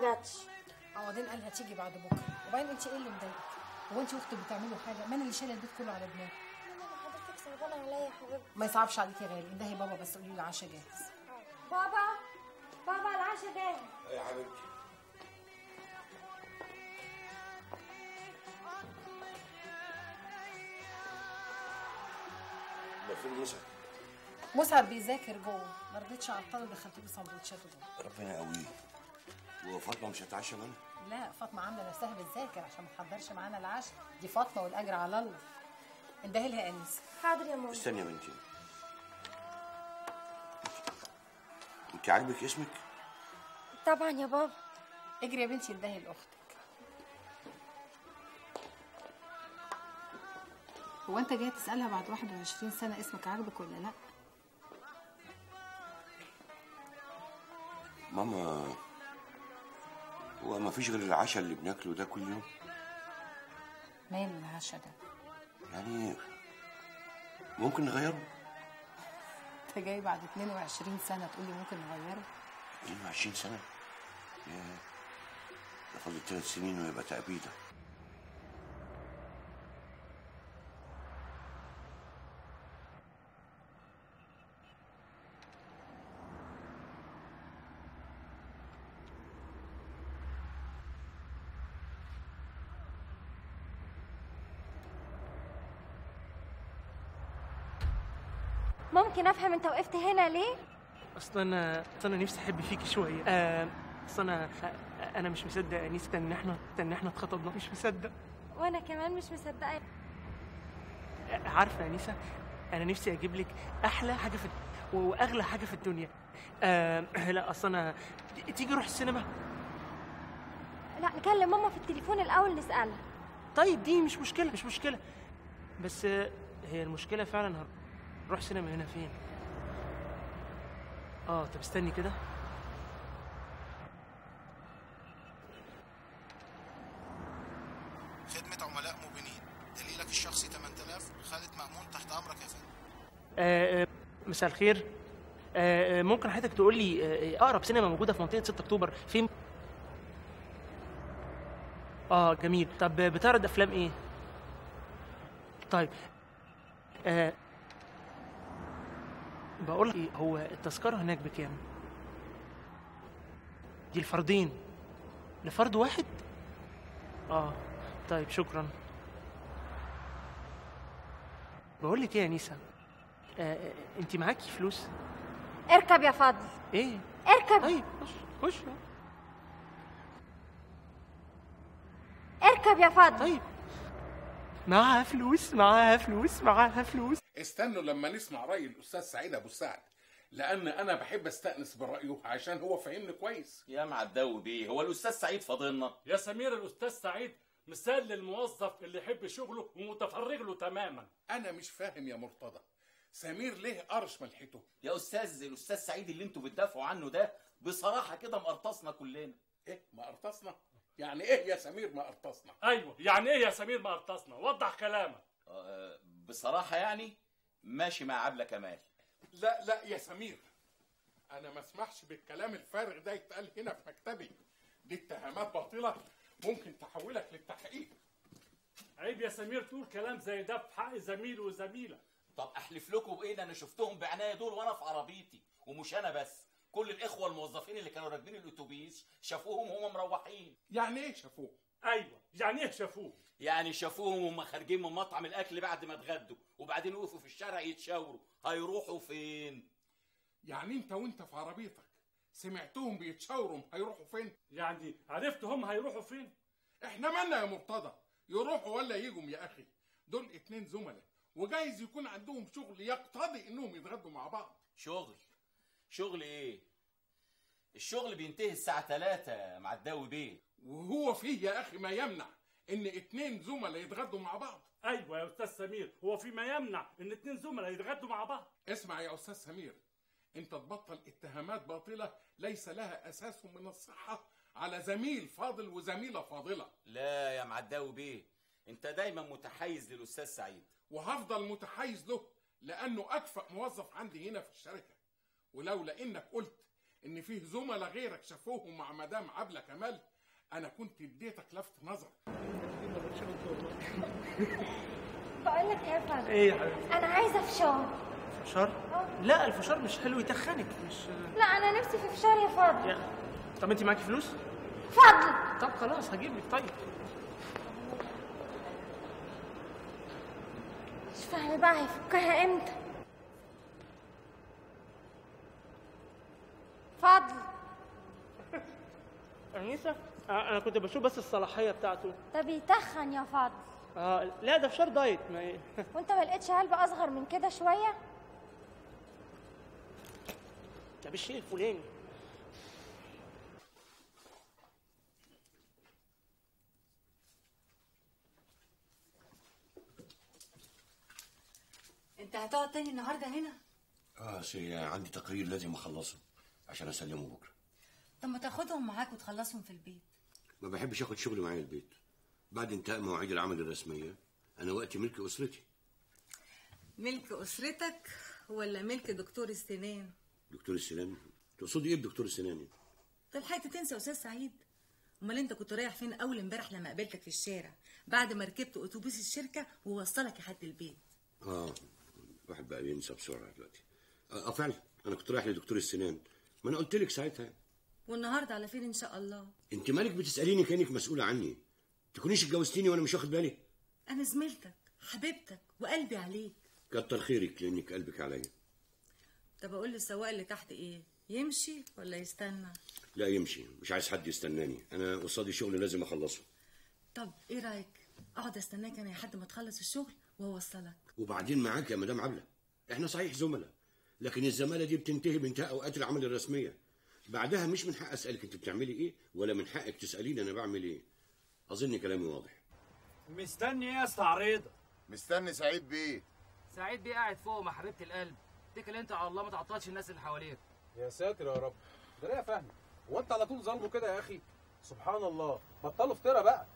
جاتش. عوضين قال هتيجي بعد بكرة. وبعدين انت إيه اللي مضايقك؟ هو انت واختك بتعملوا حاجة؟ ما أنا اللي شايله البيت كله على دماغي ماما حضرتك صعبانه عليا يا حبيبتي ما يصعبش عليكي يا غالي. اندهي بابا بس قولي له العشاء جاهز. بابا بابا العشاء جاهز. يا حبيبتي. ما فين موسى مسعد بيذاكر جوه. ما رضيتش اعطله دخلت له سندوتشاته جوه. ربنا يقويه. وفاطمة مش هتعشى معانا لا فاطمة عاملة نفسها بتذاكر عشان ما تحضرش معانا العشاء. دي فاطمة والأجر على الله. اندهي لها يا انسه حاضر يا ماما. استني يا بنتي. انت عاجبك اسمك؟ طبعا يا بابا. اجري يا بنتي اندهي لأختك. هو انت جاي تسألها بعد 21 سنة اسمك عاجبك ولا لأ؟ ماما هو ما فيش غير العشاء اللي بناكله ده كل يوم. ماله العشاء ده؟ يعني ممكن نغيره. انت جاي بعد 22 سنة تقول لي ممكن نغيره؟ 22 سنة؟ يا ده فاضل ثلاث سنين ويبقى تأبيدة. ممكن أفهم أنت وقفت هنا ليه؟ أصل أنا أصل أنا نفسي أحب فيكي شوية. آه، أصل أنا أنا مش مصدق يا انيسه إن إحنا إن إحنا اتخطبنا. مش مصدق. وأنا كمان مش مصدقة. آه، عارفة يا أنيسة أنا نفسي أجيب لك أحلى حاجة في وأغلى حاجة في الدنيا. آه لا أصل أنا تيجي نروح السينما؟ لا نكلم ماما في التليفون الأول نسالها طيب دي مش مشكلة مش مشكلة. بس آه، هي المشكلة فعلا هنروح سينما هنا فين؟ آه طب استني كده. خدمة عملاء مبينين. دليلك الشخصي 8000 خالد مأمون تحت أمرك يا فندم. آه آه، مساء الخير. آه ممكن حضرتك تقول لي أقرب سينما موجودة في منطقة 6 أكتوبر فين؟ آه جميل. طب بتعرض أفلام إيه؟ طيب آه بقول لك إيه، هو التذكرة هناك بكام؟ دي الفردين. لفرد واحد؟ آه طيب شكرا. بقول لك إيه يا نيسا آه انت معاكي فلوس؟ اركب يا فضل. إيه؟ اركب. طيب خش خش. اركب يا فضل. طيب. معاها فلوس معاها فلوس معاها فلوس. استنوا لما نسمع رأي الأستاذ سعيد أبو سعد لأن أنا بحب أستأنس برأيه عشان هو فاهمني كويس. يا معداوي بيه هو الأستاذ سعيد فاضلنا؟ يا سمير الأستاذ سعيد مثال للموظف اللي يحب شغله ومتفرغ له تماما. أنا مش فاهم يا مرتضى سمير ليه قرش ملحته؟ يا أستاذ الأستاذ سعيد اللي أنتوا بتدافعوا عنه ده بصراحة كده مقرطصنا كلنا. إيه ما قرطسنا يعني إيه يا سمير ما قرطسنا أيوه يعني إيه يا سمير ما قرطسنا وضح كلامك. آه، بصراحة يعني ماشي مع عبلة كمال. لا لا يا سمير. أنا ما أسمحش بالكلام الفارغ ده يتقال هنا في مكتبي. دي اتهامات باطلة ممكن تحولك للتحقيق. عيب يا سمير تقول كلام زي ده في حق زميل وزميلة. طب أحلف لكم بإيه؟ أنا شفتهم بعناية دول وأنا في عربيتي. ومش أنا بس كل الإخوة الموظفين اللي كانوا راكبين الأتوبيس شافوهم وهم مروحين. يعني إيه شافوه أيوه يعني إيه شافوه؟ يعني شافوهم وهم خارجين من مطعم الأكل بعد ما اتغدوا وبعدين وقفوا في الشارع يتشاوروا. هيروحوا فين؟ يعني أنت وأنت في عربيتك سمعتهم بيتشاوروا هيروحوا فين؟ يعني عرفت هم هيروحوا فين؟ إحنا مالنا يا مرتضى؟ يروحوا ولا يجوا يا أخي؟ دول اتنين زملاء وجايز يكون عندهم شغل يقتضي إنهم يتغدوا مع بعض. شغل؟ شغل إيه؟ الشغل بينتهي الساعة 3 مع الداوي بيه. وهو فيه يا أخي ما يمنع إن اتنين زملاء يتغدوا مع بعض. أيوه يا أستاذ سمير هو في ما يمنع إن اتنين زملاء يتغدوا مع بعض. اسمع يا أستاذ سمير أنت تبطل اتهامات باطلة ليس لها أساس من الصحة على زميل فاضل وزميلة فاضلة. لا يا معداوي بيه أنت دايما متحيز للأستاذ سعيد. وهفضل متحيز له لأنه أكفأ موظف عندي هنا في الشركة. ولولا إنك قلت إن فيه زملاء غيرك شافوهم مع مدام عبلة كمال أنا كنت اديتك لفت نظر بقول لك إيه يا فضل إيه يا حبيبي؟ أنا عايزة فشار. فشار؟ لا الفشار مش حلو يتخنك مش لا أنا نفسي في فشار يا فضل يا طب انت معاكي فلوس؟ فضل. طب خلاص هجيب لك. طيب. مش فاهمه بقى هيفكها إمتى. فضل. أنيسة؟ آه، أنا كنت بشوف بس الصلاحية بتاعته. ده بيتخن يا فضل آه لا ده فشار دايت ما إيه. وأنت ما لقيتش علبة أصغر من كده شوية؟ طب الشيء الفلاني. أنت هتقعد تاني النهارده هنا؟ آه سي عندي تقرير لازم أخلصه عشان أسلمه بكرة. طب ما تاخدهم معاك وتخلصهم في البيت. ما بحبش آخد شغل معايا البيت. بعد انتهاء مواعيد العمل الرسمية أنا وقتي ملك أسرتي. ملك أسرتك ولا ملك دكتور السنان؟ دكتور السنان. تقصدي إيه بدكتور السنان؟ انت لحقت تنسى أستاذ سعيد. أمال أنت كنت رايح فين أول امبارح لما قابلتك في الشارع؟ بعد ما ركبت أتوبيس الشركة ووصلك لحد البيت. آه الواحد بقى بينسى بسرعة دلوقتي. آه آه، فعلا أنا كنت رايح لدكتور السنان. ما أنا قلت لك ساعتها. والنهارده على فين إن شاء الله. أنت مالك بتسأليني؟ كأنك مسؤولة عني. تكونيش اتجوزتيني وأنا مش واخد بالي. أنا زميلتك حبيبتك وقلبي عليك. كتر خيرك لأنك قلبك عليا. طب أقول للسواق اللي تحت إيه؟ يمشي ولا يستنى؟ لا يمشي. مش عايز حد يستناني. أنا قصادي شغل لازم أخلصه. طب إيه رأيك؟ أقعد أستناك أنا لحد ما تخلص الشغل وأوصلك. وبعدين معاك يا مدام عبلة. إحنا صحيح زملاء. لكن الزمالة دي بتنتهي بانتهاء أوقات العمل الرسمية. بعدها مش من حق أسألك أنت بتعملي إيه ولا من حقك تسأليني أنا بعمل إيه. أظن كلامي واضح. مستني إيه يا اسطى عريضه مستني سعيد بيه. سعيد بيه قاعد فوق محبيبة القلب. اتكل أنت على الله ما تعطلش الناس اللي حواليك. يا ساتر يا رب. ده ليه يا فهمي؟ هو أنت على طول ظالمه كده يا أخي؟ سبحان الله. بطلوا افترا بقى.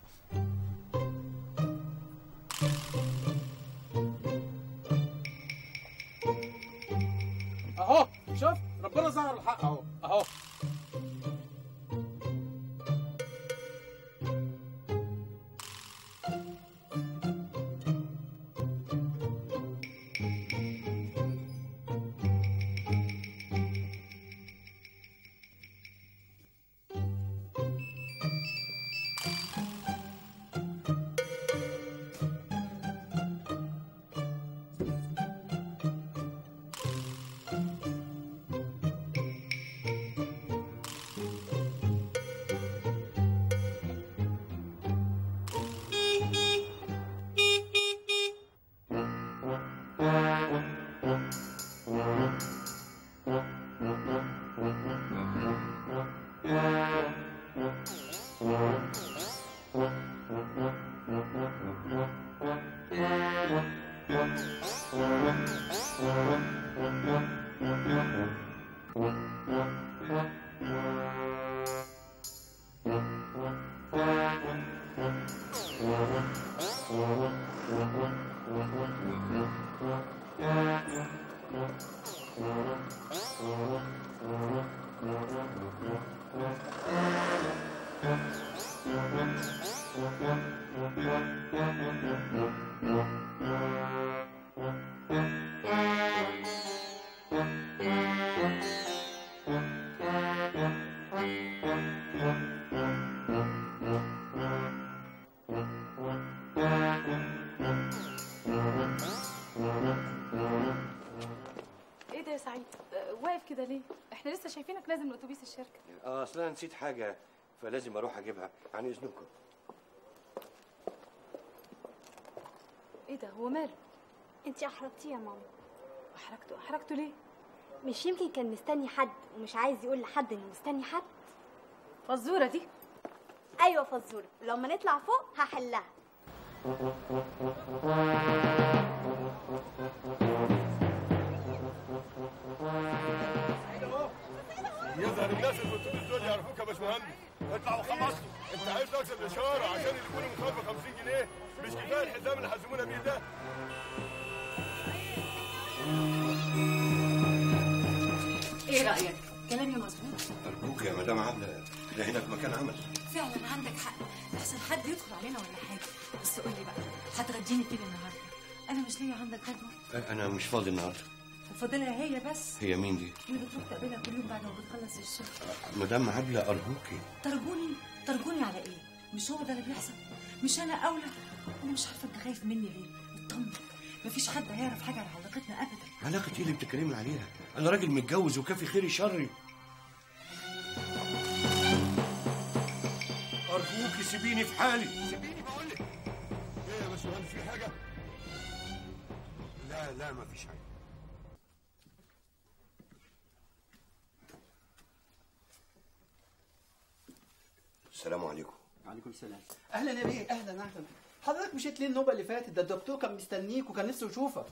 أهو شفت؟ ربنا ظهر الحق اهو. اهو. إيه الشركة. آه أصل أنا نسيت حاجة فلازم أروح أجيبها عن إذنكم. إيه ده؟ هو ماله؟ انت أحرجتيه يا ماما. أحرجته؟ أحرجته ليه؟ مش يمكن كان مستني حد ومش عايز يقول لحد إنه مستني حد. فزورة دي. أيوه فزورة. لما نطلع فوق هحلها. يظهر الناس اللي الاتوبيس دول يعرفوك يا باشمهندس. اطلع وخلص انت عايز تكسب الاشاره عشان اللي يكونوا مخالفة 50 جنيه؟ مش كفاية الحزام اللي حزمونا بيه ده. إيه رأيك؟ كلامي مظبوط. أرجوك يا مدام عبله ده هنا في مكان عمل. فعلا عندك حق. أحسن حد يدخل علينا ولا حاجة؟ بس قول لي بقى هتغديني فين النهارده؟ أنا مش ليا عندك غدوه أنا مش فاضي النهارده. وفاضلها هي بس. هي مين دي؟ اللي بتروح تقابلها كل يوم بعد ما بتخلص الشغل؟ مدام عبلة ارجوكي ترجوني؟ ترجوني على إيه؟ مش هو ده اللي بيحصل؟ مش أنا أولى؟ أنا مش عارفة أنت خايف مني ليه. اطمن مفيش حد هيعرف حاجة عن علاقتنا ابدا. علاقة إيه اللي بتتكلمي عليها؟ أنا راجل متجوز وكافي خيري شري. أرجوكي سيبيني في حالي. سيبيني بقول لك. إيه يا باشمهندس في حاجة؟ لا لا ما فيش السلام عليكم. وعليكم السلام. أهلا يا بيه أهلا أهلا. حضرتك مشيت ليه النوبة اللي فاتت؟ ده الدكتور كان مستنيك وكان نفسه يشوفك.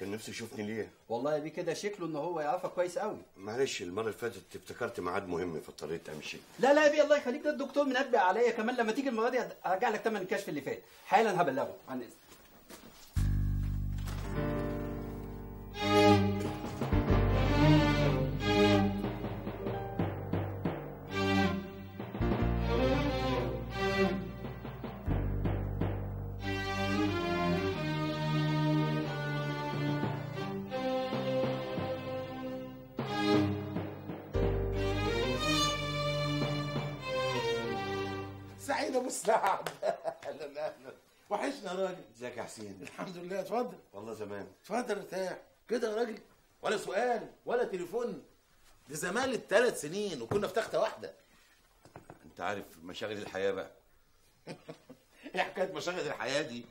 كان نفسه يشوفني ليه؟ والله يا بيه كده شكله إن هو يعرفك كويس قوي معلش المرة اللي فاتت افتكرت ميعاد مهم فاضطريت أمشي. لا لا يا بيه الله يخليك ده الدكتور منبه عليا كمان لما تيجي المرة دي هرجع لك تمن الكشف اللي فات. حالا هبلغه عن اذنك السعد أهلا أهلا. وحشنا يا راجل إزيك يا حسين؟ الحمد لله. اتفضل. والله زمان اتفضل ارتاح كده يا راجل. ولا سؤال ولا تليفون. دي زمان الثلاث سنين وكنا في تخته واحدة. أنت عارف مشاغل الحياة بقى. إيه حكاية مشاغل الحياة دي؟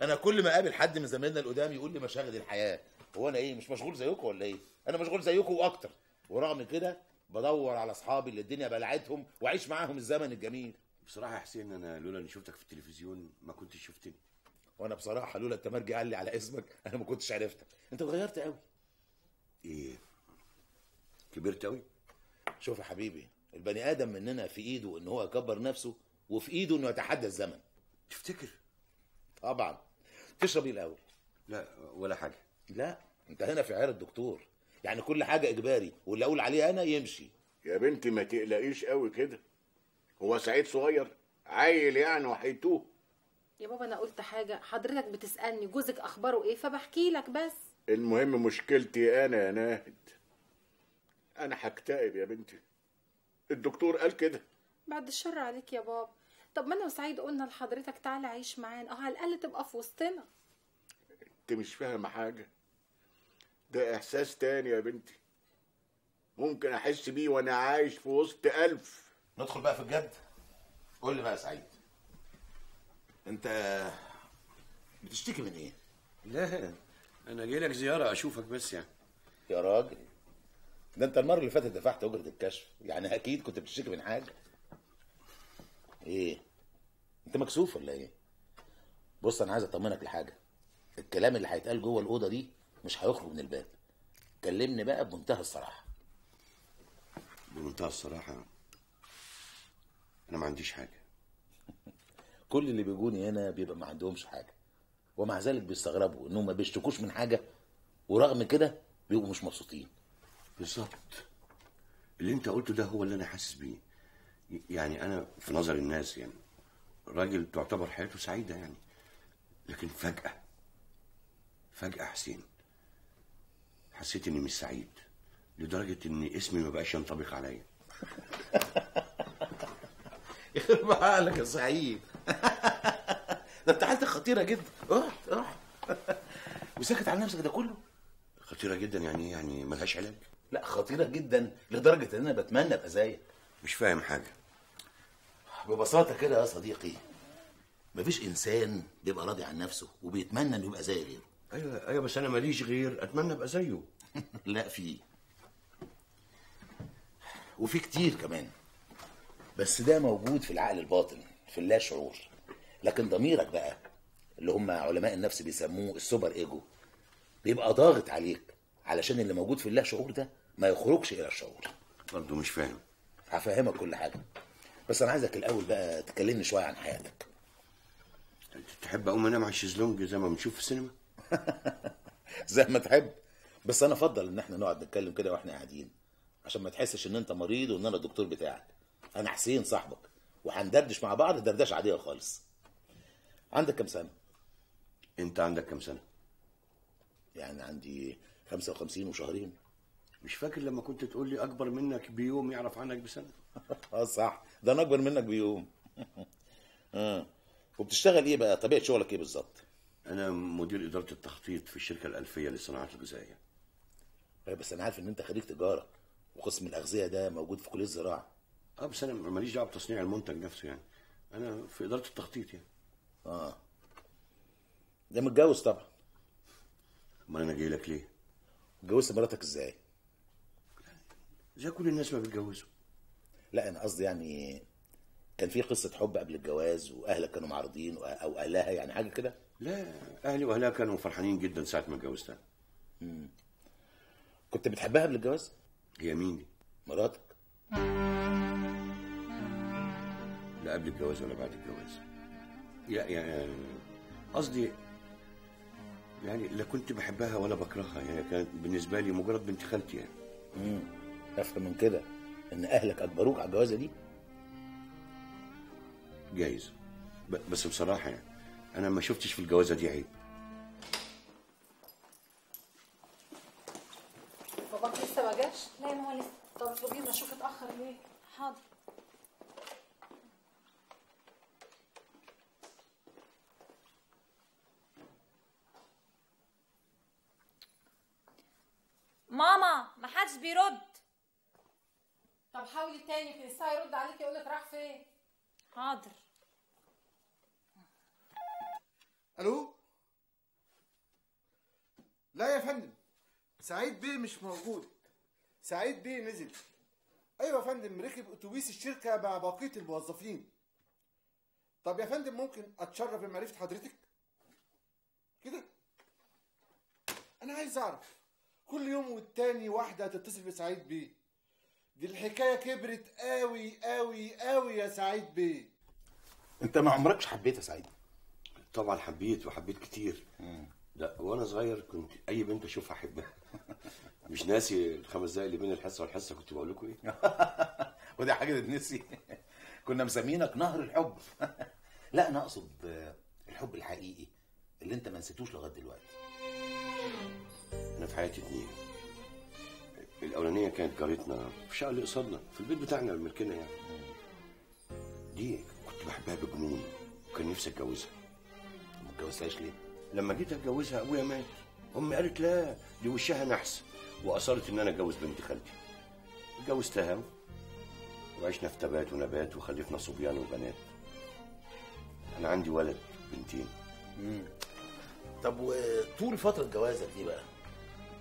أنا كل ما أقابل حد من زمايلنا القدام يقول لي مشاغل الحياة. هو أنا إيه مش مشغول زيكم ولا إيه؟ أنا مشغول زيكم وأكتر. ورغم كده بدور على أصحابي اللي الدنيا بلعتهم وأعيش معاهم الزمن الجميل. بصراحة يا حسين أنا لولا إني شفتك في التلفزيون ما كنتش شفتني. وأنا بصراحة لولا التمرجي قال لي على اسمك أنا ما كنتش عرفتك. أنت اتغيرت قوي إيه؟ كبرت قوي شوف يا حبيبي البني آدم مننا في إيده إن هو يكبر نفسه وفي إيده إنه يتحدى الزمن. تفتكر؟ طبعا. تشرب إيه الأول؟ لا ولا حاجة. لا أنت هنا في عيار الدكتور. يعني كل حاجة إجباري واللي أقول عليه أنا يمشي. يا بنتي ما تقلقيش قوي كده. هو سعيد صغير عيل يعني وحيتوه يا بابا أنا قلت حاجة حضرتك بتسألني جوزك أخباره إيه فبحكي لك بس. المهم مشكلتي أنا يا ناهد. أنا هكتئب يا بنتي. الدكتور قال كده. بعد الشر عليك يا بابا طب ما أنا وسعيد قلنا لحضرتك تعالى عيش معانا آه على الأقل تبقى في وسطنا. أنت مش فاهمة حاجة. ده إحساس تاني يا بنتي. ممكن أحس بيه وأنا عايش في وسط ألف. ندخل بقى في الجد؟ قول لي بقى يا سعيد. انت بتشتكي من إيه؟ لا أنا جاي لك زيارة اشوفك بس يعني. يا راجل ده انت المرة اللي فاتت دفعت أجرة الكشف. يعني أكيد كنت بتشتكي من حاجة. إيه؟ أنت مكسوف ولا إيه؟ بص أنا عايز أطمنك لحاجة. الكلام اللي هيتقال جوه الأوضة دي مش هيخرج من الباب. كلمني بقى بمنتهى الصراحة. بمنتهى الصراحة. أنا ما عنديش حاجة. كل اللي بيجوني هنا بيبقى ما عندهمش حاجة. ومع ذلك بيستغربوا إنهم ما بيشتكوش من حاجة ورغم كده بيبقوا مش مبسوطين. بالظبط. اللي أنت قلته ده هو اللي أنا حاسس بيه. يعني أنا في نظر الناس يعني راجل تعتبر حياته سعيدة يعني. لكن فجأة فجأة حسين حسيت إني مش سعيد لدرجة إن اسمي ما بقاش ينطبق عليا. يخرب عقلك يا سعيد. ده انت حالتك خطيرة جدا. روح روح وساكت على نفسك ده كله. خطيرة جدا يعني إيه؟ يعني ملهاش علاج؟ لا خطيرة جدا لدرجة إن أنا بتمنى أبقى زيك. مش فاهم حاجة. ببساطة كده يا صديقي مفيش إنسان بيبقى راضي عن نفسه وبيتمنى إنه يبقى زي غيره. أيوه أيوه بس أنا ماليش غير أتمنى أبقى زيه. لا في. وفي كتير كمان. بس ده موجود في العقل الباطن في اللا شعور. لكن ضميرك بقى اللي هم علماء النفس بيسموه ال super ego بيبقى ضاغط عليك علشان اللي موجود في اللا شعور ده ما يخرجش إلى الشعور. برضه مش فاهم. هفهمك كل حاجة. بس أنا عايزك الأول بقى تكلمني شوية عن حياتك. انت تحب أقوم أنام على الشيزلونج زي ما بنشوف في السينما؟ زي ما تحب. بس أنا أفضل إن إحنا نقعد نتكلم كده وإحنا قاعدين عشان ما تحسش إن أنت مريض وإن أنا الدكتور بتاعك. أنا حسين صاحبك وهندردش مع بعض دردشة عادية خالص. عندك كام سنة؟ أنت عندك كام سنة؟ يعني عندي 55 وشهرين. مش فاكر لما كنت تقول لي أكبر منك بيوم يعرف عنك بسنة؟ آه صح. ده أنا أكبر منك بيوم. آه. وبتشتغل إيه بقى؟ طبيعة شغلك إيه بالظبط؟ أنا مدير إدارة التخطيط في الشركة الألفية للصناعات الغذائية. أيوه بس أنا عارف إن أنت خريج تجارة وقسم الأغذية ده موجود في كلية الزراعة. آه بس أنا ماليش دعوة بتصنيع المنتج نفسه يعني. أنا في إدارة التخطيط يعني. آه. ده متجوز طبعا. أمال أنا جاي لك ليه؟ اتجوزت مراتك إزاي؟ زي كل الناس ما بيتجوزوا. لا أنا قصدي يعني كان في قصة حب قبل الجواز وأهلك كانوا معارضين أو أهلها يعني حاجة كده؟ لا أهلي وأهلها كانوا فرحانين جدا ساعة ما اتجوزتها. مم. كنت بتحبها قبل الجواز؟ هي مين دي؟ مراتك؟ لا قبل الجواز ولا بعد الجواز. يا يعني قصدي يعني لا كنت بحبها ولا بكرهها هي كانت بالنسبة لي مجرد بنت خالتي يعني. امم أفهم من كده إن أهلك أجبروك على الجوازة دي؟ جايز. ب- بس بصراحة يعني أنا ما شفتش في الجوازة دي عيب. باباك لسه ما جاش؟ لا يا ماما لسه. طب اطلبيه ما أشوف اتاخر ليه؟ حاضر ماما ما حدش بيرد. طب حاولي تاني في الساعة يرد عليك يقول لك راح فين؟ حاضر. ألو؟ لا يا فندم سعيد بيه مش موجود. سعيد بيه نزل. أيوه يا فندم ركب أتوبيس الشركة مع بقية الموظفين. طب يا فندم ممكن أتشرف بمعرفة حضرتك؟ كده؟ أنا عايز أعرف. كل يوم والتاني واحدة تتصل بسعيد بيه. دي الحكاية كبرت قوي قوي قوي يا سعيد بيه. انت ما عمركش حبيت يا سعيد؟ طبعا حبيت وحبيت كتير. لا وأنا صغير كنت أي بنت أشوفها أحبها. مش ناسي الخمس دقايق اللي بين الحصة والحصة كنت بقول لكم إيه؟ ودي حاجة تتنسي. كنا مسمينك نهر الحب. لا أنا أقصد الحب الحقيقي اللي أنت ما نسيتوش لغاية دلوقتي. في حياتي اتنين. الأولانية كانت جارتنا في الشقه اللي قصادنا في البيت بتاعنا الملكنا يعني. دي كنت بحبها بجنون وكان نفسي أتجوزها. ما اتجوزتهاش ليه؟ لما جيت أتجوزها أبويا مات. أمي قالت لا دي وشها نحس. وأصرت إن أنا أتجوز بنت خالتي. اتجوزتها وعشنا في تبات ونبات وخلفنا صبيان وبنات. أنا عندي ولد بنتين. طب وطول فترة جوازك دي بقى؟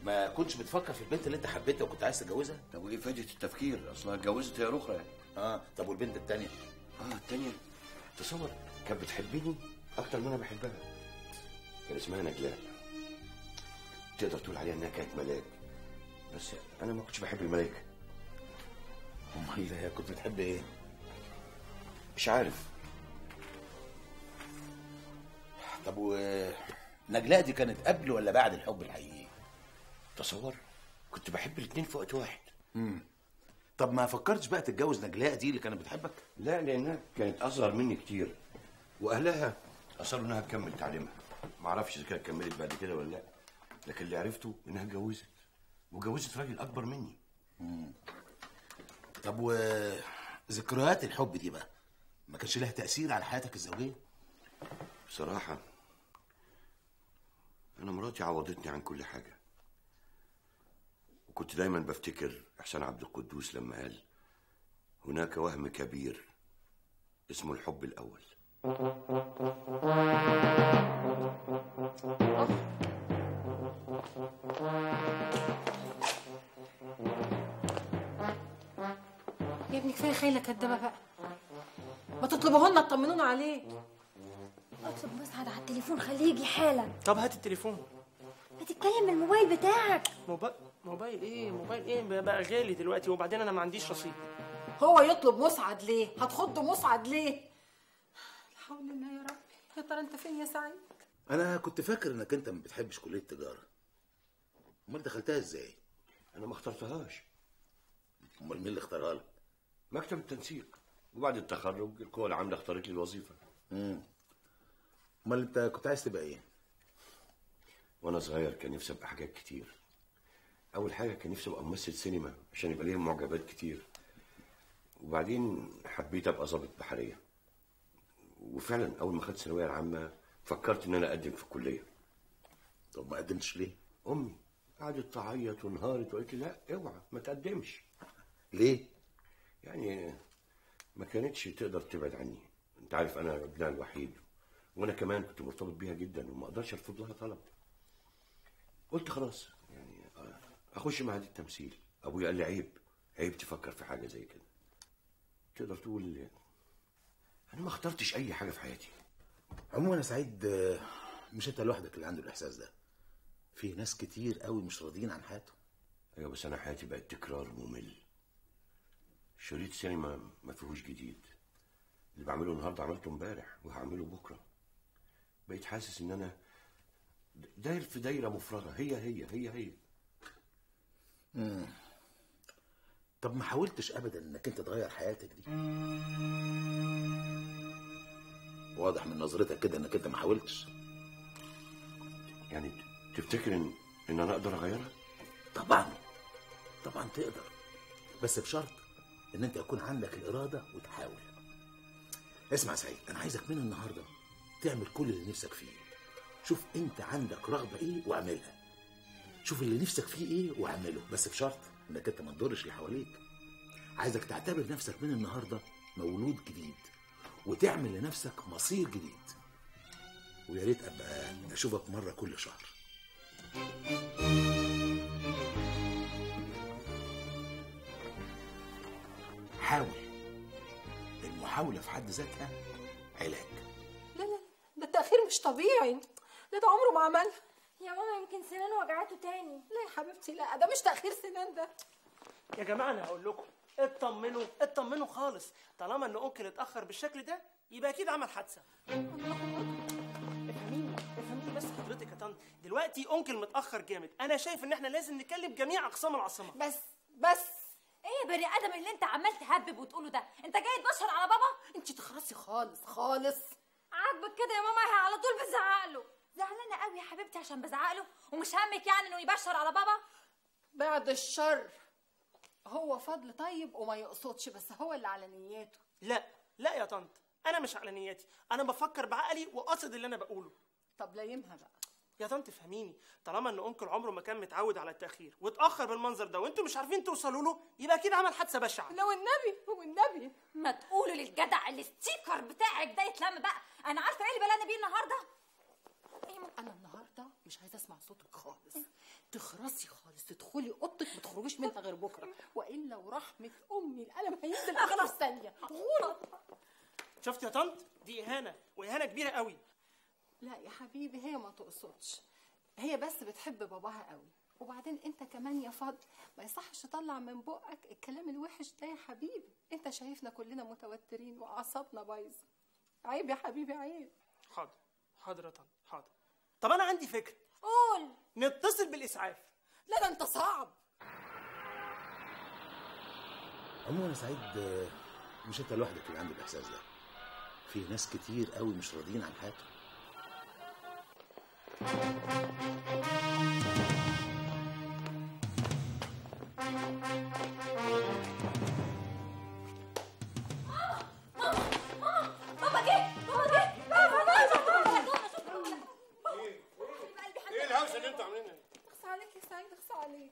ما كنتش بتفكر في البنت اللي انت حبيتها وكنت عايز تتجوزها؟ طب وايه فايده التفكير؟ اصلها اتجوزت هي أخرى يعني آه طب والبنت التانية؟ آه التانية. تصور كانت بتحبني أكتر ما أنا بحبها. كان اسمها نجلاء تقدر تقول عليها إنها كانت ملاك. بس أنا ما كنتش بحب الملائكه أمال كنت بتحب إيه؟ مش عارف. طب و نجلاء دي كانت قبل ولا بعد الحب الحقيقي؟ تصور كنت بحب الاتنين في وقت واحد. امم طب ما فكرتش بقى تتجوز نجلاء دي اللي كانت بتحبك؟ لا لأنها كانت أصغر مني كتير وأهلها أصروا إنها تكمل تعليمها. ما أعرفش إذا كانت كملت بعد كده ولا لأ لكن اللي عرفته إنها اتجوزت وجوزت راجل أكبر مني. مم. طب وذكريات الحب دي بقى ما كانش لها تأثير على حياتك الزوجية؟ بصراحة أنا مراتي عوضتني عن كل حاجة. وكنت دايما بفتكر إحسان عبد القدوس لما قال هناك وهم كبير اسمه الحب الأول. يا ابني كفاية خيله كدابه بقى. ما تطلبوه لنا تطمنونا عليه اطلب مسعد على التليفون خليه يجي حالا. طب هات التليفون. هتتكلم من الموبايل بتاعك. موبايل. موبايل إيه؟ موبايل إيه؟ بقى غالي دلوقتي وبعدين أنا ما عنديش رصيد. هو يطلب مسعد ليه؟ هتخض مسعد ليه؟ لا حول الله يا رب. يا ترى أنت فين يا سعيد؟ أنا كنت فاكر إنك أنت ما بتحبش كلية التجارة. أمال دخلتها إزاي؟ أنا ما اخترتهاش. أمال مين اللي اختارها لك؟ مكتب التنسيق. وبعد التخرج القوى العاملة اختارت لي الوظيفة. امم أمال أنت كنت عايز تبقى إيه؟ وأنا صغير كان نفسي أبقى حاجات كتير. أول حاجة كان نفسي أبقى ممثل سينما عشان يبقى ليهم معجبات كتير. وبعدين حبيت أبقى ضابط بحرية. وفعلا أول ما خدت الثانوية العامة فكرت إن أنا أقدم في الكلية. طب ما قدمتش ليه؟ أمي قعدت تعيط وانهارت وقالت لي لا أوعى ما تقدمش. ليه؟ يعني ما كانتش تقدر تبعد عني. أنت عارف أنا ابنها الوحيد وأنا كمان كنت مرتبط بيها جدا وما أقدرش أرفض لها طلب. قلت خلاص أخش معهد التمثيل. ابويا قال لي عيب عيب تفكر في حاجة زي كده. تقدر تقول أنا ما اخترتش أي حاجة في حياتي. عموما يا سعيد آه، مش أنت لوحدك اللي عنده الإحساس ده. في ناس كتير قوي مش راضيين عن حياتهم. أيوه بس أنا حياتي بقت تكرار ممل. شريط سينما ما فيهوش جديد. اللي بعمله النهارده عملته امبارح وهعمله بكرة. بقيت حاسس إن أنا داير في دايرة مفرغة. هي هي هي هي. مم. طب ما حاولتش ابدا إنك أنت تغير حياتك دي؟ واضح من نظرتك كده إنك أنت ما حاولتش. يعني تفتكر ان إن أنا أقدر أغيرها؟ طبعا. طبعا تقدر. بس بشرط إن أنت يكون عندك الإرادة وتحاول. اسمع سعيد أنا عايزك من النهارده تعمل كل اللي نفسك فيه. شوف أنت عندك رغبة إيه وأعملها. شوف اللي نفسك فيه إيه واعمله بس بشرط انك انت ما تضرش اللي حواليك. عايزك تعتبر نفسك من النهارده مولود جديد وتعمل لنفسك مصير جديد. ويا ريت ابقى اشوفك مرة كل شهر. حاول المحاولة في حد ذاتها علاج. لا لا ده التأخير مش طبيعي. ده ده عمره ما عملها. يا ماما يمكن سنانه وجعته تاني. لا يا حبيبتي لا ده مش تأخير سنان ده. يا جماعة أنا هقول لكم اطمنوا اطمنوا خالص. طالما إن انكل اتأخر بالشكل ده يبقى أكيد عمل حادثة. افهميني افهميني بس حضرتك يا طنط. دلوقتي انكل متأخر جامد. أنا شايف إن إحنا لازم نكلم جميع أقسام العاصمة. بس بس. إيه يا بني آدم اللي أنت عمال تهبب وتقوله ده؟ أنت جاي تبشر على بابا؟ أنت تخرسي خالص خالص. عاجبك كده يا ماما هي على طول بتزعق له. زعلانة قوي يا حبيبتي عشان بزعق له ومش همك يعني إنه يبشر على بابا؟ بعد الشر هو فضل طيب وما يقصدش بس هو اللي على نياته. لا لا يا طنط أنا مش على نياتي أنا بفكر بعقلي وقاصد اللي أنا بقوله. طب لايمها بقى. يا طنط فهميني طالما إن انكل عمره ما كان متعود على التأخير واتأخر بالمنظر ده وأنتوا مش عارفين توصلوا له يبقى أكيد عمل حادثة بشعة. لو النبي هو النبي ما تقولوا للجدع الستيكر بتاعك ده يتلم بقى. أنا عارفة إيه اللي بلاني بيه النهارده؟ أنا النهارده مش عايزه اسمع صوتك خالص. تخرسي خالص تدخلي اوضتك ما تخرجيش منها غير بكره. والا ورحمه امي القلم هينزل في ثانية. غلط شفت يا طنط؟ دي إهانة وإهانة كبيرة قوي. لا يا حبيبي هي ما تقصدش. هي بس بتحب باباها قوي. وبعدين انت كمان يا فضل ما يصحش تطلع من بقك الكلام الوحش ده يا حبيبي. انت شايفنا كلنا متوترين وأعصابنا بايظة. عيب يا حبيبي عيب. حاضر حاضر يا طنط حاضر. طب أنا عندي فكرة. قول. نتصل بالإسعاف. لا ده أنت صعب. عموما يا سعيد مش أنت لوحدك اللي عندك الإحساس ده. في ناس كتير قوي مش راضيين عن حياتهم. بابا عليك يا سعيد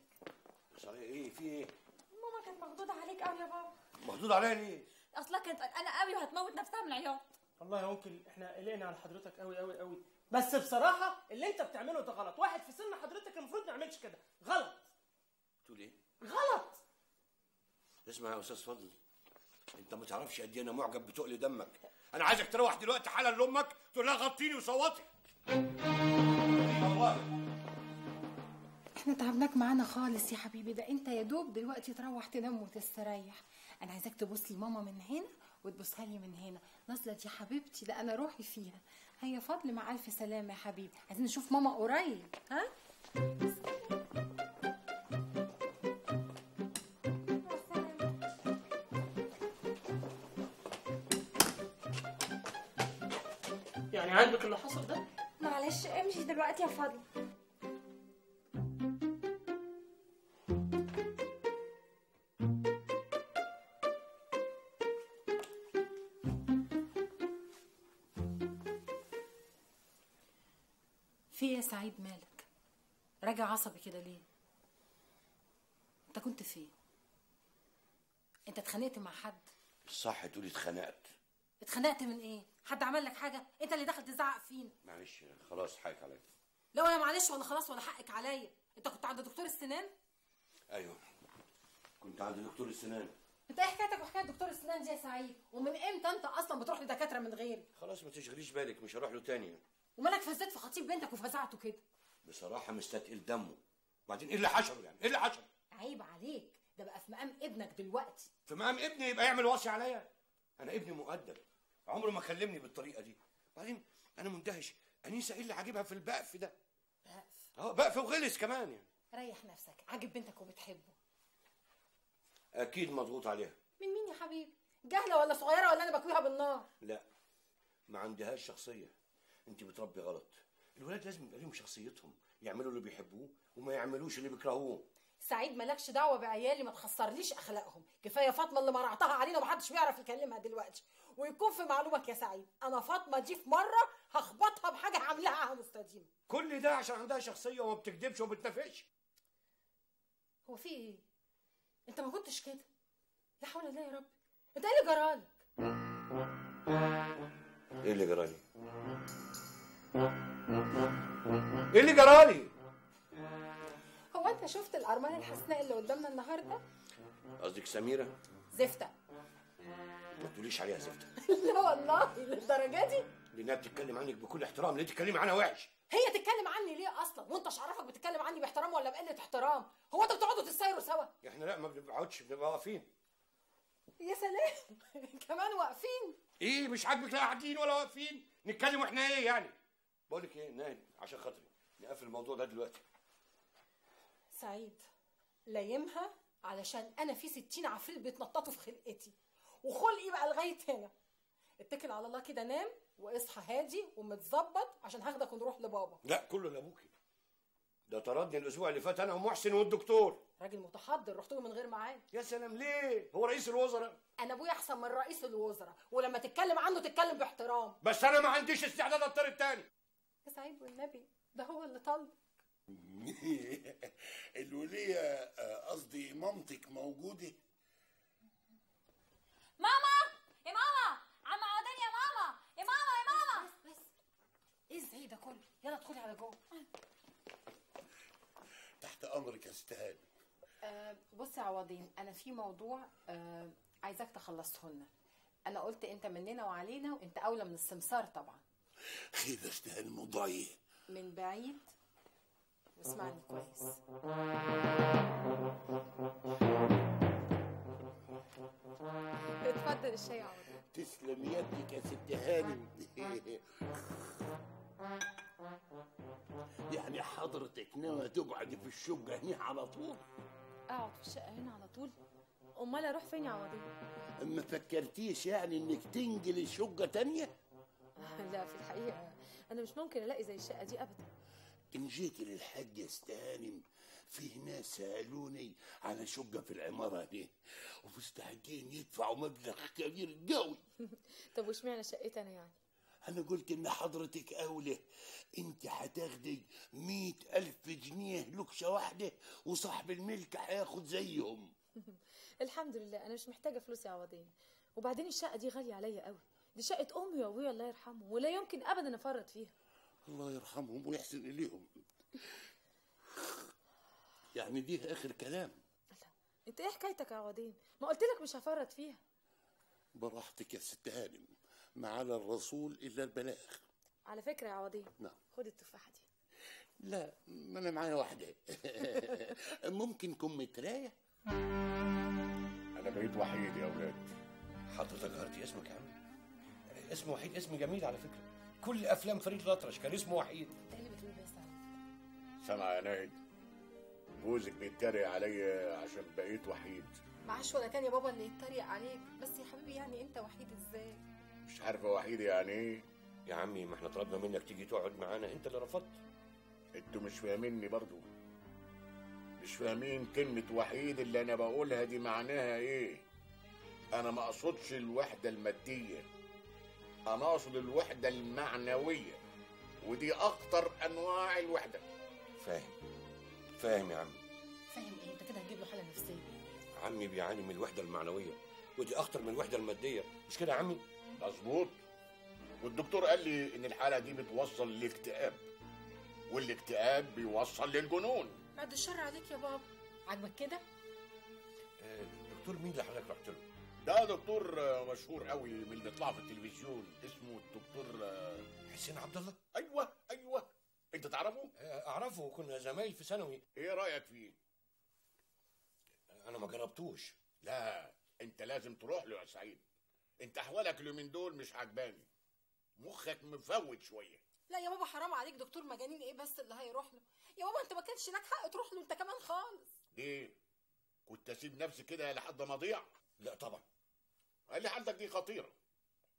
اخص عليك إيه؟ في إيه؟ ماما كانت مخضوضة عليك قوي يا بابا. مخدود عليا ليه؟ أصلا كانت قلقانة قوي وهتموت نفسها من العياط. والله يا أنكل إحنا قلقنا على حضرتك قوي قوي قوي. بس بصراحة اللي أنت بتعمله ده غلط. واحد في سن حضرتك المفروض ما يعملش كده. غلط. تقول إيه؟ غلط. اسمع يا أستاذ فضل. أنت ما تعرفش قد إيه أنا معجب بتقل دمك. أنا عايزك تروح دلوقتي حالا لأمك تقول لها غطيني وصوتي. إحنا تعبناك معانا خالص يا حبيبي. ده انت يا دوب دلوقتي تروح تنام وتستريح. أنا عايزاك تبص لماما من هنا وتبصها لي من هنا. نازله دي حبيبتي ده أنا روحي فيها. هيا فضل مع الف سلامه يا حبيبي. عايزين نشوف ماما قريب ها؟ يعني عاجبك اللي حصل ده؟ معلش امشي دلوقتي يا فضل. سعيد مالك. راجع عصبي كده ليه؟ انت كنت فين؟ انت اتخانقت مع حد؟ صح تقولي اتخنقت. اتخانقت من إيه؟ حد عمل لك حاجة؟ انت اللي دخل تزعق فينا. معلش خلاص حقك عليا. لا ولا معلش ولا خلاص ولا حقك عليا. انت كنت عند دكتور السنان؟ أيوه كنت عند دكتور السنان. انت إيه حكايتك وحكاية دكتور السنان دي يا سعيد؟ ومن إمتى انت أصلا بتروح لدكاترة من غيري؟ خلاص ما تشغليش بالك مش هروح له تاني. ومالك فزيت في خطيب بنتك وفزعته كده. بصراحة مستثقل دمه. وبعدين إيه اللي حشره يعني؟ إيه اللي حشره عيب عليك. ده بقى في مقام ابنك دلوقتي. في مقام ابني يبقى يعمل وصي عليا؟ أنا ابني مؤدب. عمره ما كلمني بالطريقة دي. بعدين أنا مندهش. أنيسة إيه اللي عاجبها في البقف ده؟ آه بقف وغلس كمان يعني. ريح نفسك. عاجب بنتك وبتحبه. أكيد مضغوط عليها. من مين يا حبيبي؟ جهله ولا صغيرة ولا أنا بكويها بالنار؟ لا ما عندهاش شخصية. انت بتربي غلط. الولاد لازم يبقى لهم شخصيتهم يعملوا اللي بيحبوه وما يعملوش اللي بيكرهوه. سعيد مالكش دعوة بعيالي ما تخسرليش أخلاقهم. كفاية فاطمة اللي مرعتها علينا ومحدش بيعرف يكلمها دلوقتي. ويكون في معلومك يا سعيد أنا فاطمة دي في مرة هخبطها بحاجة عاملاها مستديمه كل ده عشان عندها شخصية وما بتكذبش وما بتنافقش. هو في إيه؟ أنت ما كنتش كده؟ لا حول الله يا رب. أنت إيه اللي جرالك؟ إيه اللي جرالي إيه اللي جرالي هو انت شفت الارمله الحسناء اللي قدامنا النهارده؟ قصدك سميرة؟ زفته ما تقوليش عليها زفته لا والله للدرجة دي؟ لأنها بتتكلم عنك بكل احترام. ليه تتكلمي عنها وحش؟ هي تتكلم عني ليه أصلا؟ وأنت مش عارفك بتتكلم عني باحترام ولا بقلة احترام؟ هو أنتوا بتقعدوا تسايروا سوا؟ إحنا لا ما بنقعدش بنبقى واقفين. يا سلام. كمان واقفين؟ إيه مش عاجبك لا قاعدين ولا واقفين؟ نتكلم وإحنا إيه يعني؟ بقول لك إيه نايم عشان خاطري. نقفل الموضوع ده دلوقتي. سعيد لايمها علشان أنا في ستين عفريت بيتنططوا في خلقتي. وخلقي بقى لغاية هنا؟ اتكل على الله كده نام واصحى هادي ومتظبط عشان هاخدك ونروح لبابا. لا كله لأبوكي. ده طردني الأسبوع اللي فات أنا ومحسن والدكتور. راجل متحضر رحت له من غير ميعاد. يا سلام ليه؟ هو رئيس الوزراء. أنا أبويا أحسن من رئيس الوزراء ولما تتكلم عنه تتكلم باحترام. بس أنا ما عنديش استعداد أطرد تاني. يا سعيد والنبي ده هو اللي طلب. الولية آه، قصدي مامتك موجودة؟ ماما! يا ماما! عم عودان يا ماما! يا ماما يا ماما! بس بس إيه إزاي ده كله؟ يلا ادخلي على جوه. تحت أمرك يا استهان آه بص يا عوضين أنا في موضوع آه عايزاك تخلصه لنا أنا قلت أنت مننا وعلينا وأنت أولى من السمسار طبعا. الموضوع إيه من بعيد؟ واسمعني كويس. اتفضل الشاي يا عوضين تسلم يدك يا ست هانم. يعني حضرتك ناوية تقعدي في الشقة هنا على طول؟ أقعد في الشقة هنا على طول؟ أمال أروح فين يا عوضين ما فكرتيش يعني إنك تنقلي شقة تانية؟ لا في الحقيقة أنا مش ممكن ألاقي زي الشقة دي ابدا. إن جيت للحاج استهانم فيه ناس سألوني على شقة في العمارة دي ومستعدين يدفعوا مبلغ كبير قوي. طب واشمعنى شقتي أنا يعني؟ أنا قلت إن حضرتك أولى. أنت هتاخدي مئة ألف جنيه لكشة واحدة وصاحب الملك هياخد زيهم. الحمد لله أنا مش محتاجة فلوس يا عوضين. وبعدين الشقة دي غالية عليا قوي دي شقه أمي وأبويا الله يرحمهم ولا يمكن ابدا أفرط فيها. الله يرحمهم ويحسن إليهم. يعني دي آخر كلام. أنت إيه حكايتك يا عوضين ما قلت لك مش هفرط فيها. براحتك يا ست هانم ما على الرسول إلا البلاغ. على فكرة يا عوضين نعم. خد التفاحة دي. لا ما أنا معايا واحدة. ممكن كمتراية أنا بقيت وحيد يا أولاد. حضرتك غيرتي اسمك يا عم؟ اسم وحيد اسم جميل على فكرة. كل أفلام فريد الأطرش كان اسمه وحيد. إيه اللي بتقول ده يا سعيد سامع يا ناهد جوزك بيتريق عليا عشان بقيت وحيد. معاش ولا كان يا بابا اللي يتريق عليك. بس يا حبيبي يعني أنت وحيد إزاي؟ مش عارفه وحيد يعني إيه. يا عمي ما إحنا طلبنا منك تيجي تقعد معانا. أنت اللي رفضت. أنتوا مش فاهميني برضو. مش فاهمين كلمة وحيد اللي أنا بقولها دي معناها إيه؟ أنا ما أقصدش الوحدة المادية. أنا اقصد الوحدة المعنوية ودي أخطر أنواع الوحدة. فاهم. فاهم يا عمي. فاهم إيه؟ أنت كده هتجيب له حالة نفسية. عمي بيعاني من الوحدة المعنوية ودي أخطر من الوحدة المادية. مش كده يا عمي؟ مظبوط. والدكتور قال لي إن الحالة دي بتوصل للاكتئاب والاكتئاب بيوصل للجنون. بعد الشر عليك يا بابا. عاجبك كده؟ آه، دكتور مين اللي حضرتك رحت له؟ ده دكتور مشهور قوي من اللي بيطلع في التلفزيون اسمه الدكتور آه، حسين عبد الله أيوه أيوه. أنت تعرفه؟ آه، أعرفه. كنا زمايل في ثانوي. إيه رأيك فيه؟ أنا ما جربتوش. لا أنت لازم تروح له يا سعيد. أنت أحوالك اليومين دول مش عجباني. مخك مفوت شوية. لا يا بابا حرام عليك دكتور. مجانين إيه بس اللي هيروح له؟ يا بابا أنت ما كانش لك حق تروح له أنت كمان خالص. ليه؟ كنت أسيب نفسي كده لحد ما أضيع؟ لا طبعا. قال لي حالتك دي خطيره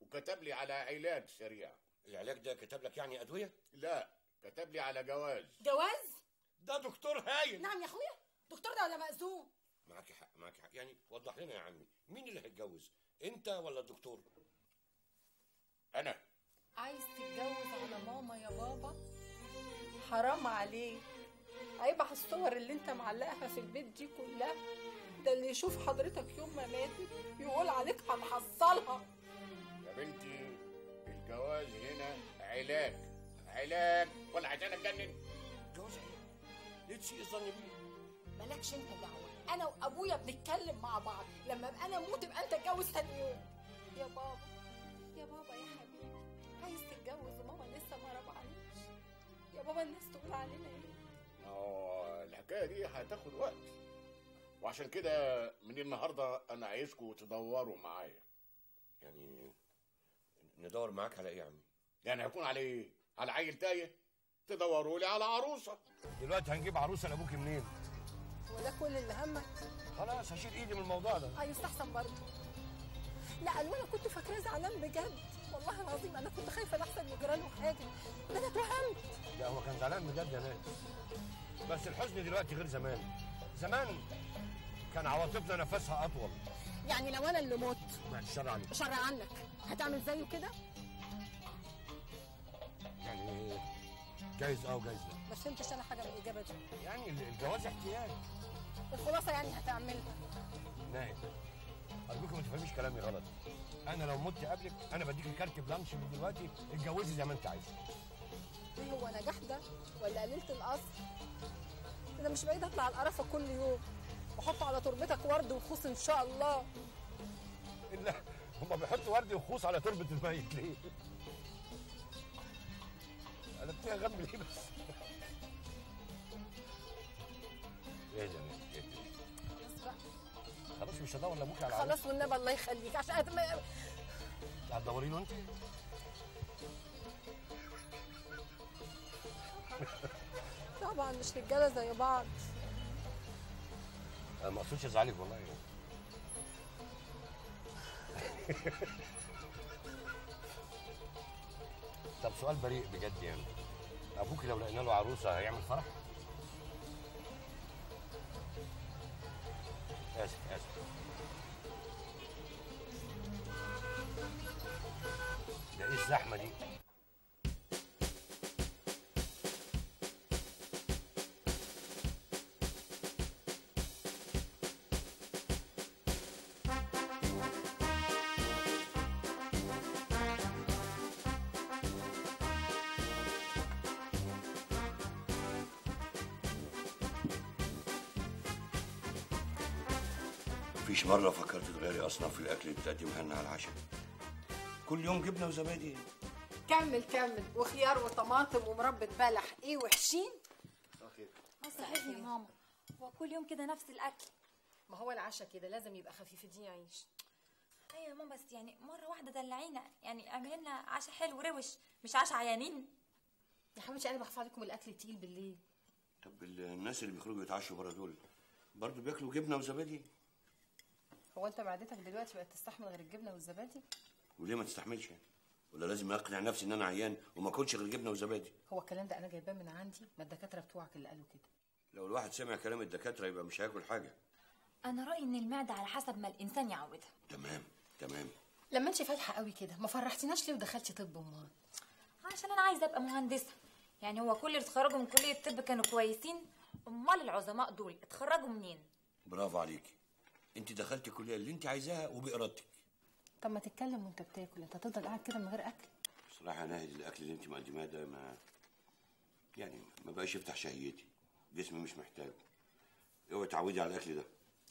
وكتب لي على علاج سريع. العلاج ده كتب لك يعني أدوية؟ لا كتب لي على جواز. جواز؟ ده دكتور هايل نعم يا أخويا. دكتور ده ولا مأذون؟ معاك حق معاك حق. يعني وضح لنا يا عمي مين اللي هيتجوز؟ أنت ولا الدكتور؟ أنا. عايز تتجوز على ماما يا بابا؟ حرام عليك. عيب على الصور اللي أنت معلقها في البيت دي كلها. ده اللي يشوف حضرتك يوم ما ماتت يقول عليك هنحصلها. يا بنتي الجواز هنا علاج علاج ولا عشان اتجنن جواز علاج ليه تسيء الظن بيه مالكش انت دعوة أنا وأبويا بنتكلم مع بعض. لما أبقى أنا أموت يبقى أنت اتجوز تاني يوم. يا بابا يا بابا يا حبيبي. عايز تتجوز وماما لسه ما ربعنيش يا بابا الناس تقول علينا إيه؟ آه الحكاية دي هتاخد وقت. وعشان كده من النهارده أنا عايزكم تدوروا معايا. يعني ندور معاك على إيه يا عم يعني هيكون على إيه؟ على عيل تايه؟ تدوروا لي على عروسة. دلوقتي هنجيب عروسة لأبوك منين؟ وده كل اللي همك. خلاص هشيل إيدي من الموضوع ده. أيوه استحسن برضه. لا أنا ولا كنت فاكراه زعلان بجد. والله العظيم أنا كنت خايفة لحسن يجرى له حاجة. ده أنا اتوهمت لا هو كان زعلان بجد يا ناس. بس الحزن دلوقتي غير زمان. زمان كان عواطفنا نفسها أطول. يعني لو أنا اللي مت الشر عليك شر عنك. هتعمل زيه كده؟ يعني جايز آه وجايز لا. ما فهمتش أنا حاجة من الإجابة دي. يعني ال- الجواز احتياج. الخلاصة يعني هتعملها. نايم. ارجوك ما تفهميش كلامي غلط. أنا لو مت قبلك أنا بديك كارت بلانش من دلوقتي. اتجوزي زي ما أنت عايزة. إيه هو أنا جحده ولا قليلة الاصل أنا مش بعيد أطلع القرفة كل يوم. واحط على تربتك ورد وخوص إن شاء الله إلا هما بيحطوا ورد وخوص على تربة الميت ليه؟ قلبتيها غم ليه بس؟ إيه إيه ده؟ بس بقى خلاص مش هدور لأبوك على. خلاص والنبي الله يخليك عشان أتم... هتدوري له أنت؟ طبعا مش رجاله زي بعض أنا ما أقصدش أزعلك والله طب سؤال بريء بجد يعني أبوك لو لقينا له عروسة هيعمل فرح؟ آسف آسف ده إيه الزحمة دي؟ مفيش مرة فكرت تغيري أصناف الأكل اللي بتقدمها لنا على العشاء. كل يوم جبنة وزبادي. كمل كمل. وخيار وطماطم ومربى بلح. إيه وحشين؟ صحيح. يا ماما. هو كل يوم كده نفس الأكل. ما هو العشاء كده لازم يبقى خفيف. الدنيا عيش. أيوه يا ماما بس يعني مرة واحدة دلعينا. يعني اعملي لنا عشاء حلو روش مش عشاء عيانين. يا حبيبتي أنا بخاف عليكم الأكل التقيل بالليل. طب الناس اللي بيخرجوا يتعشوا بره دول برضه بياكلوا جبنة وزبادي؟ هو انت معدتك دلوقتي بقت تستحمل غير الجبنة والزبادي؟ وليه ما تستحملش؟ يعني؟ ولا لازم اقنع نفسي ان أنا عيان وما اكلش غير جبنة وزبادي؟ هو الكلام ده أنا جايباه من عندي ما الدكاترة بتوعك اللي قالوا كده. لو الواحد سمع كلام الدكاترة يبقى مش هياكل حاجة. أنا رأيي إن المعدة على حسب ما الإنسان يعودها تمام تمام. لما انت فالحه قوي كده. ما فرحتناش ليه ودخلتي طب أمال؟ عشان أنا عايزة أبقى مهندسة. يعني هو كل اللي اتخرجوا من كلية الطب كانوا كويسين؟ أمال العظماء دول اتخرجوا منين؟ برافو عليكي. انت دخلتي الكليه اللي انت عايزاها وبإرادتك. طب ما تتكلم وانت بتاكل. انت هتفضل قاعد كده من غير أكل؟ بصراحة ناهد الأكل اللي انت مقدماه ده ما يعني ما بقاش يفتح شهيتي. جسمي مش محتاجه اوعي تعودي على الأكل ده.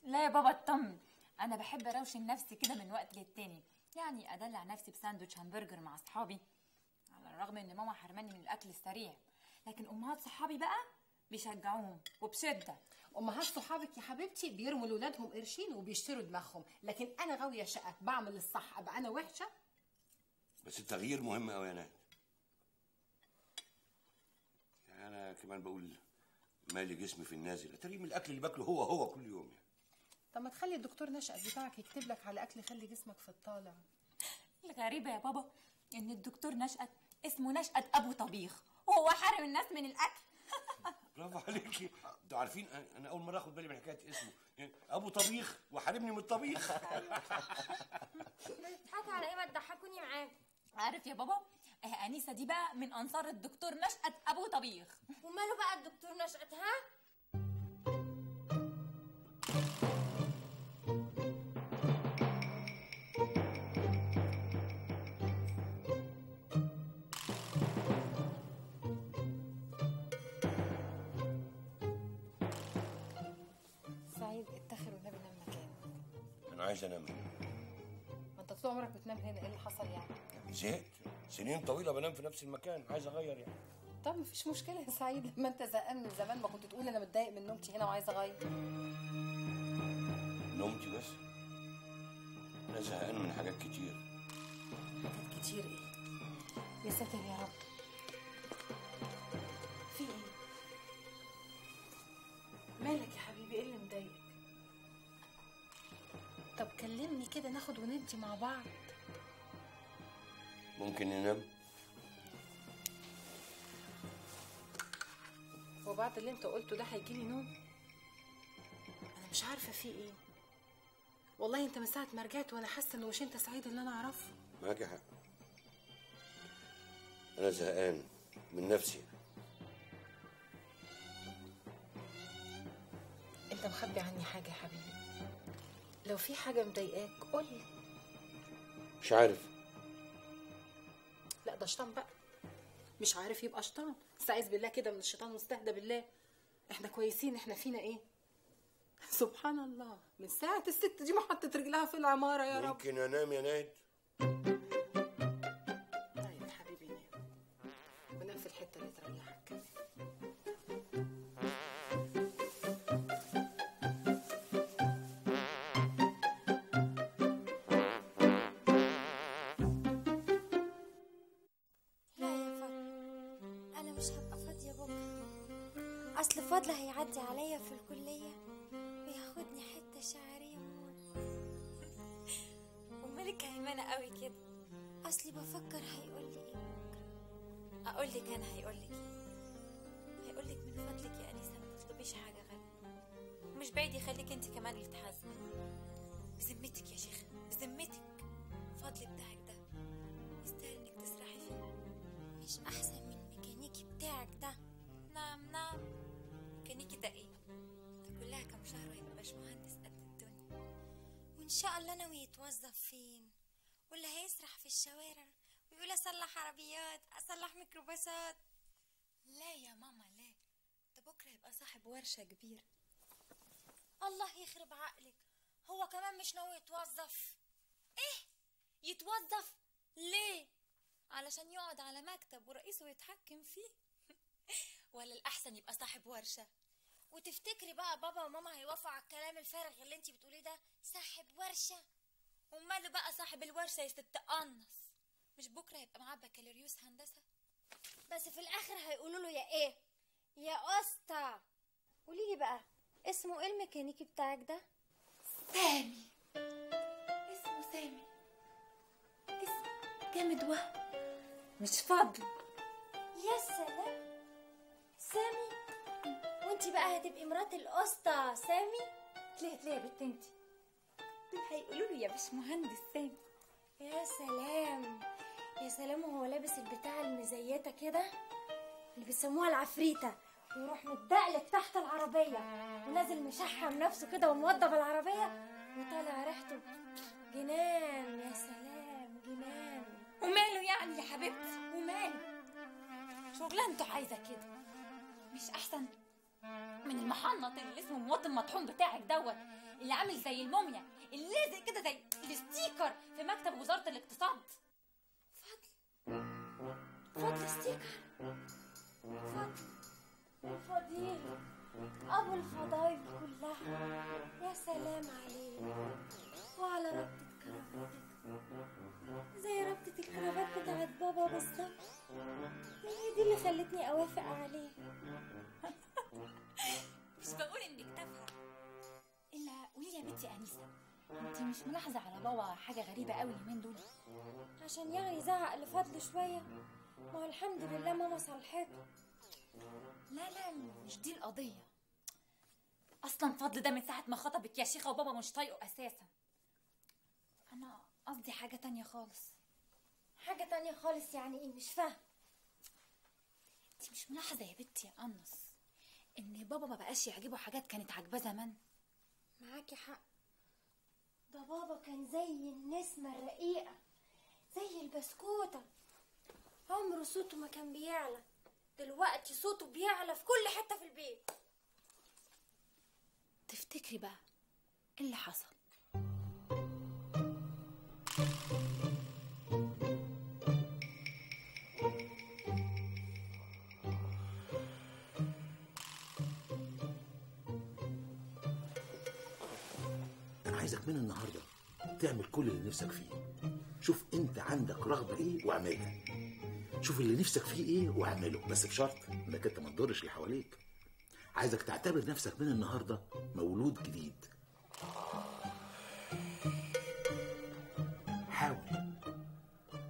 لا يا بابا اطمن. أنا بحب أروشن نفسي كده من وقت للتاني. يعني أدلع نفسي بساندوتش همبرجر مع أصحابي. على الرغم إن ماما حرماني من الأكل السريع. لكن أمهات صحابي بقى بيشجعوهم وبشدة. أمهات صحابك يا حبيبتي بيرموا لاولادهم قرشين وبيشتروا دماغهم. لكن أنا غاوية شقة بعمل الصح. أبقى أنا وحشة؟ بس التغيير مهم قوي يا ناهد يعني أنا كمان بقول مالي جسمي في النازل. اتاري من الأكل اللي باكله هو هو كل يوم يعني. طب ما تخلي الدكتور نشأت بتاعك يكتب لك على أكل يخلي جسمك في الطالع. الغريبه يا بابا؟ إن الدكتور نشأت اسمه نشأت أبو طبيخ. وهو حارم الناس من الأكل. برافو عليكي أنتوا عارفين أنا- أنا أول مرة آخد بالي من حكاية اسمه. يعني أبو طبيخ وحاربني من الطبيخ. بتضحكوا على إيه؟ ما تضحكوني معاك عارف يا بابا آه، أنيسة دي بقى من أنصار الدكتور نشأت أبو طبيخ. وماله بقى الدكتور نشأت ها؟ طول عمرك بتنام هنا إيه اللي حصل يعني؟ زهقت. سنين طويلة بنام في نفس المكان عايز أغير يعني. طب مفيش مشكلة يا سعيد لما أنت زهقان من زمان ما كنت تقول أنا متضايق من نومتي هنا وعايزه أغير. نومتي بس؟ أنا زهقان من حاجات كتير. حاجات كتير إيه؟ يا ساتر يا رب. في إيه؟ مالك يا كلمني كده ناخد وندي مع بعض؟ ممكن ننام وبعد اللي انت قلته ده هيجيلي نوم؟ أنا مش عارفة في إيه. والله انت من ساعة ما رجعت وأنا حاسة انه مش انت سعيد اللي أنا اعرفه. معاك حق. أنا زهقان من نفسي. انت مخبي عني حاجة يا حبيبي. لو في حاجة مضايقاك قولي مش عارف. لا ده شيطان بقى. مش عارف يبقى شيطان. استعيذ بالله كده من الشيطان واستهدى بالله. إحنا كويسين إحنا فينا إيه؟ سبحان الله. من ساعة الست دي ما حطت رجلها في العمارة يا رب. ممكن انام يا نايد مش هبقى فاضيه بكره أصل فضل هيعدي عليا في الكلية وياخدني حتة شعرية موت. ومالك هيمنه قوي كده. أصلي بفكر هيقول لي إيه بكرة. أقول لك أنا هيقول لك إيه. هيقول لك من فضلك يا انسه ما تطلبيش حاجة غاليه مش بعيد يخليك أنت كمان اللي بذمتك يا شيخة بذمتك. فضل بتاعك ده. يستاهل إنك تسرحي فيه. مش أحسن من الميكانيكي بتاعك ده. نعم نعم. ميكانيكي ده إيه؟ ده كلها كام شهر ويبقى باشمهندس قد الدنيا. وإن شاء الله ناوي يتوظف فين؟ ولا هيسرح في الشوارع؟ ويقول أصلح عربيات أصلح ميكروباصات. لا يا ماما لا. ده بكرة يبقى صاحب ورشة كبيره الله يخرب عقلك. هو كمان مش ناوي يتوظف. إيه؟ يتوظف ليه؟ علشان يقعد على مكتب ورئيسه يتحكم فيه. ولا الأحسن يبقى صاحب ورشة. وتفتكري بقى بابا وماما هيوافقوا على الكلام الفارغ اللي انتي بتقوليه ده؟ صاحب ورشة. وماله بقى صاحب الورشة يا ست قنص مش بكرة يبقى معاه بكالوريوس هندسة؟ بس في الآخر هيقولوا له يا إيه؟ يا أسطى. قولي لي بقى اسمه إيه الميكانيكي بتاعك ده؟ سامي. اسمه سامي. جامد وهم مش فضل يا سلام. سامي وانتي بقى هتبقي مرات القسطى سامي؟ ليه ليه يا بنت انتي؟ دول هيقولوا له يا باشمهندس سامي. يا سلام. يا سلام وهو لابس البتاع المزيتة كده؟ اللي بيسموها العفريتة. ويروح متدقلك تحت العربية. ونازل مشحم نفسه كده وموضب العربية. وطالع ريحته جنان يا سلام. يعني يا حبيبتي. وماله شغلانته عايزة كده. مش أحسن من المحنط اللي اسمه مواطن مطحون بتاعك دوت اللي عامل زي الموميا اللي لازق كده زي الستيكر في مكتب وزارة الاقتصاد. فضل. فضل ستيكر. فضل. فضيل. أبو الفضايل كلها. يا سلام عليك. وعلى ربطة كرافتك زي ربطة الكرافات بتاعت بابا بالظبط هي دي اللي خلتني أوافق عليه. مش بقول إنك تافهة. إلا قولي يا بنتي انسه انت مش ملاحظة على بابا حاجة غريبة قوي اليومين دول؟ عشان يعني يزعق لفضل شوية. ما هو الحمد لله ماما صلحته لا لا مش دي القضية. أصلا فضل ده من ساعة ما خطبك يا شيخة وبابا مش طايقه أساسا. أنا قصدي حاجة تانية خالص. حاجة تانية خالص يعني إيه؟ مش فاهم انت مش ملاحظة يا بنتي يا قنص إن بابا ما بقاش يعجبه حاجات كانت عاجباه زمان؟ معاكي حق. ده بابا كان زي النسمة الرقيقة زي البسكوتة. عمره صوته ما كان بيعلى. دلوقتي صوته بيعلى في كل حتة في البيت. تفتكري بقى إيه اللي حصل؟ تعمل كل اللي نفسك فيه. شوف انت عندك رغبة إيه واعملها. شوف اللي نفسك فيه إيه واعمله. بس بشرط انك انت ما تضرش اللي حواليك. عايزك تعتبر نفسك من النهارده مولود جديد. حاول.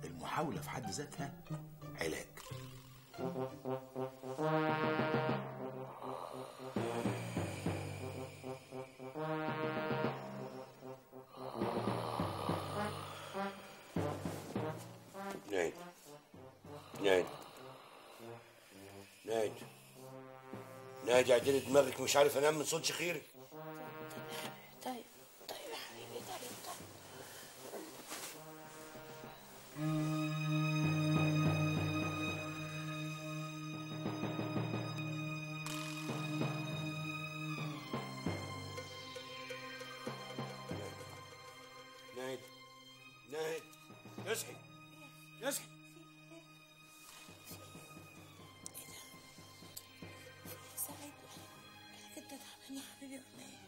المحاولة في حد ذاتها علاج. دماغك مش عارف أنام من صوت شخيرك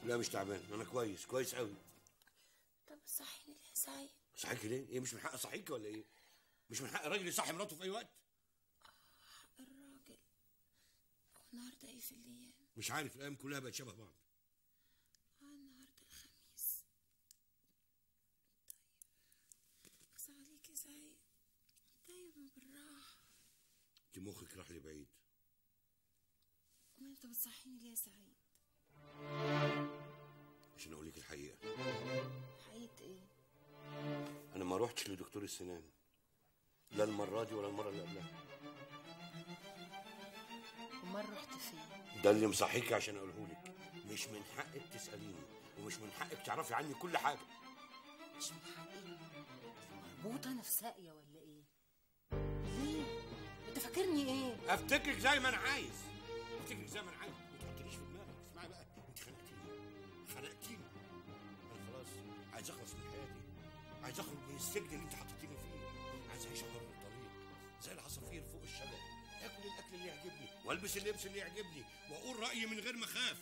لا مش تعبان. أنا كويس كويس قوي طب صحيني ليه؟ يا سعيد؟ صحيك ليه؟ إيه مش من حق صحيك ولا إيه؟ مش من حق الراجل يصحي مراته في أي وقت؟ الراجل. النهارده إيه في الأيام؟ مش عارف الأيام كلها بقت شبه بعض. آه النهارده الخميس. طيب عليك يا سعيد طيب ما بالراحة. أنت مخك راح لبعيد. أمال أنت بتصحيني ليه يا سعيد؟ عشان أقول لك الحقيقة. حقيقة إيه؟ أنا ما روحتش لدكتور السنان. لا المرة دي ولا المرة اللي قبلها. أمال رحت فين؟ ده اللي مصحيك عشان أقوله لك. مش من حقك تسأليني ومش من حقك تعرفي عني كل حاجة. مش من حقي. مربوطة أنا في ساقية ولا إيه؟ ليه؟ أنت فاكرني إيه؟ أفتكرك زي ما أنا عايز. أفتكرك زي ما أنا عايز. عايز أخلص من حياتي. عايز أخرج من السجن اللي أنت حطيتيني فيه. عايز أعيش حر الطريق. زي العصافير فوق الشجر آكل الأكل اللي يعجبني. وألبس اللبس اللي يعجبني. وأقول رأيي من غير ما أخاف.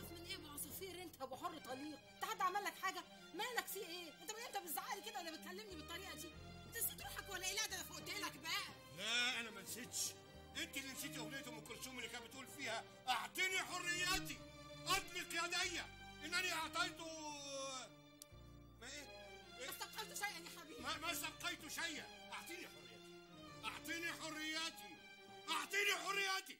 خاف من إيه بعصافير أنت أبو حر طليق؟ أنت حد عمل لك حاجة؟ مالك في إيه؟ أنت من إمتى بتزعقلي كده ولا بتكلمني بالطريقة دي؟ أنت نسيت روحك ولا إيه؟ لا ده أنا فوقت لك بقى. لا أنا ما نسيتش. أنت اللي نسيتي اغنيه أم كلثوم اللي كانت بتقول فيها اعطني حريتي أطلق يدي. إنني اعطيت ما, شيئا. أعطيني حريتي. أعطيني حريتي أعطيني حريتي